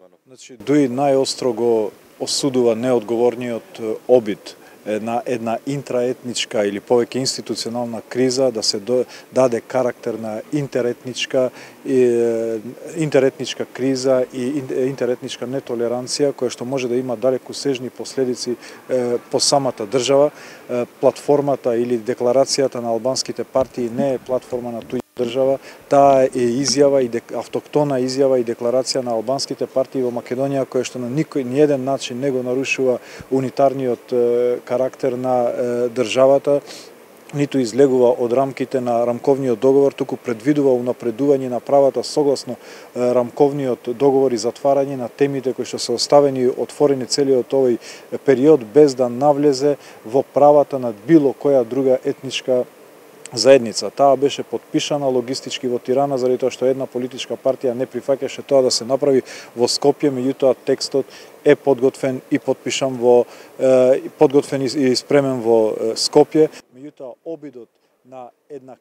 Иванов? Значи, Дуи најостро го осудува неодговорниот обид на една интраетничка или повеќе институционална криза да се даде карактер на интеретничка интеретничка криза и интеретничка нетолеранција која што може да има далеку сежни последици по самата држава. Платформата или декларацијата на албанските партии не е платформа на туѓи држава, таа е изјава и автоктона изјава и декларација на албанските партии во Македонија која што на никој ни еден начин не го нарушува унитарниот карактер на државата ниту излегува од рамките на рамковниот договор, туку предвидува унапредување на правата согласно рамковниот договор и затварање на темите кои што се оставени отворени целиот овој период без да навлезе во правата на било која друга етничка заедница. Таа беше подпишана логистички во Тирана заради тоа што една политичка партија не прифаќаше тоа да се направи во Скопје, меѓутоа текстот е подготвен и подпишан во подготвен и спремен во Скопје. Меѓутоа обидот на една